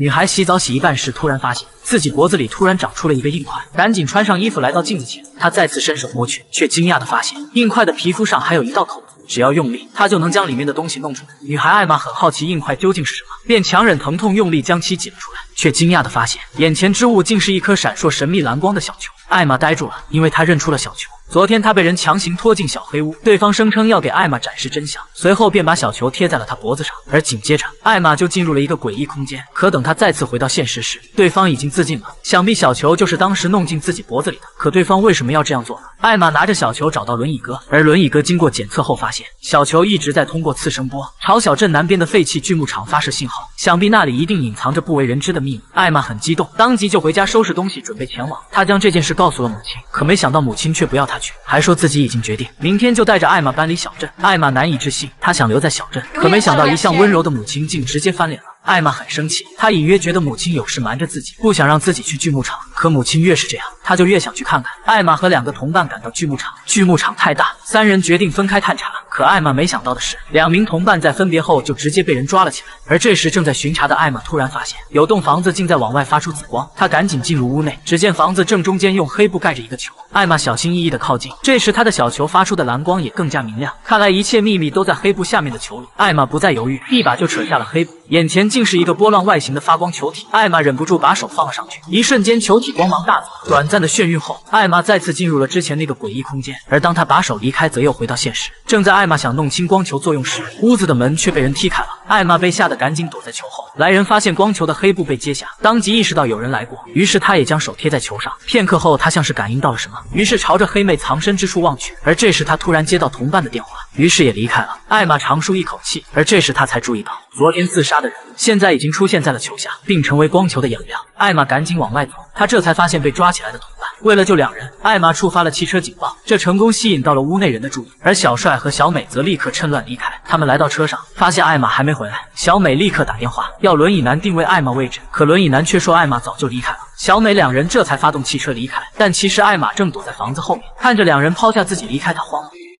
女孩洗澡洗一半时，突然发现自己脖子里突然长出了一个硬块，赶紧穿上衣服来到镜子前，她再次伸手摸去，却惊讶的发现硬块的皮肤上还有一道口子。只要用力，她就能将里面的东西弄出来。女孩艾玛很好奇硬块究竟是什么，便强忍疼痛用力将其挤了出来，却惊讶的发现眼前之物竟是一颗闪烁神秘蓝光的小球。艾玛呆住了，因为她认出了小球。昨天他被人强行拖进小黑屋，对方声称要给艾玛展示真相，随后便把小球贴在了他脖子上，而紧接着艾玛就进入了一个诡异空间。可等他再次回到现实时，对方已经自尽了。想必小球就是当时弄进自己脖子里的。可对方为什么要这样做呢？艾玛拿着小球找到轮椅哥，而轮椅哥经过检测后发现，小球一直在通过次声波朝小镇南边的废弃锯木厂发射信号，想必那里一定隐藏着不为人知的秘密。艾玛很激动，当即就回家收拾东西准备前往。她将这件事告诉了母亲，可没想到母亲却不要她去，还说自己已经决定明天就带着艾玛搬离小镇。艾玛难以置信，她想留在小镇，可没想到一向温柔的母亲竟直接翻脸了。艾玛很生气，她隐约觉得母亲有事瞒着自己，不想让自己去锯木厂。可母亲越是这样，她就越想去看看。艾玛和两个同伴赶到锯木厂，锯木厂太大，三人决定分开探查。可艾玛没想到的是，两名同伴在分别后就直接被人抓了起来。而这时正在巡查的艾玛突然发现有栋房子竟在往外发出紫光，她赶紧进入屋内，只见房子正中间用黑布盖着一个球。艾玛小心翼翼地靠近，这时她的小球发出的蓝光也更加明亮。看来一切秘密都在黑布下面的球里。艾玛不再犹豫，一把就扯下了黑布。眼前竟竟是一个波浪外形的发光球体，艾玛忍不住把手放了上去，一瞬间球体光芒大作。短暂的眩晕后，艾玛再次进入了之前那个诡异空间。而当她把手离开，则又回到现实。正在艾玛想弄清光球作用时，屋子的门却被人踢开了。艾玛被吓得赶紧躲在球后。来人发现光球的黑布被揭下，当即意识到有人来过，于是他也将手贴在球上。片刻后，他像是感应到了什么，于是朝着黑妹藏身之处望去。而这时他突然接到同伴的电话，于是也离开了。艾玛长舒一口气，而这时他才注意到，昨天自杀的人现在已经出现在了球下，并成为光球的养料。艾玛赶紧往外走，他这才发现被抓起来的同伴。为了救两人，艾玛触发了汽车警报，这成功吸引到了屋内人的注意。而小帅和小美则立刻趁乱离开。他们来到车上，发现艾玛还没回来。小美立刻打电话要轮椅男定位艾玛位置，可轮椅男却说艾玛早就离开了。小美两人这才发动汽车离开，但其实艾玛正躲在房子后面，看着两人抛下自己离开，她慌了。